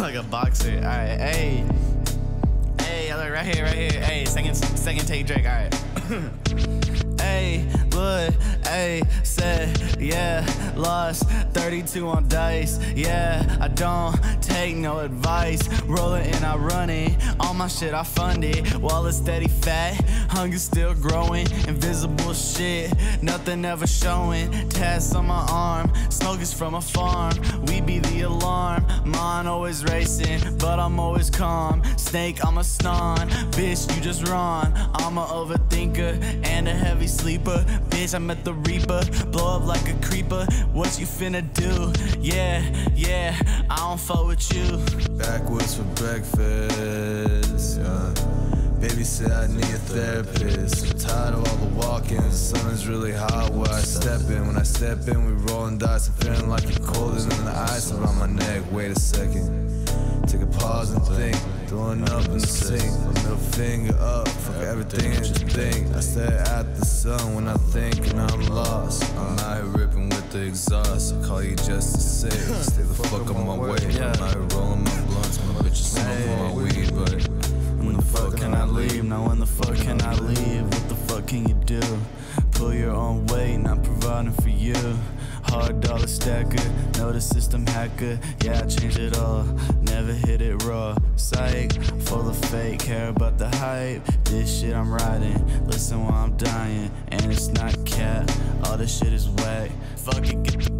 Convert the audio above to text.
like a boxer. All right, hey, hey, look right here, right here. Hey, second, second take, Drake. All right. Hey, look, hey, said, yeah, lost 32 on dice. Yeah, I don't take no advice. Roll it and I run it. All my shit I fund it. Wallet steady fat, hunger still growing. Invisible shit, nothing ever showing. Tats on my arm, is from a farm. We be the alarm, mine always racing, but I'm always calm. Snake, I'm a snon. Bitch, you just run. I'm a overthinker and a heavy sleeper. Bitch, I met the reaper. Blow up like a creeper. What you finna do? Yeah, yeah, I don't fuck with you. Backwoods for breakfast. Yeah. Baby said I need a therapist. I'm tired of all the walking. The sun is really hot where I step in. When I step in, we rolling dice. I'm feeling like you're colder than the ice around my neck. Wait a second. Take a pause and think. Throwing up in the sink. My middle finger up. Fuck everything and just think. I stare at the sun when I think and I'm lost. I'm out here ripping with the exhaust. I call you just to say. Stay the fuck on my way. I'm fuck can I leave? What the fuck can you do? Pull your own weight, not providing for you. Hard dollar stacker, know the system hacker. Yeah, I change it all, never hit it raw. Psych, full of fake, care about the hype. This shit I'm riding, listen while I'm dying. And it's not cat, all this shit is whack. Fuck it, get the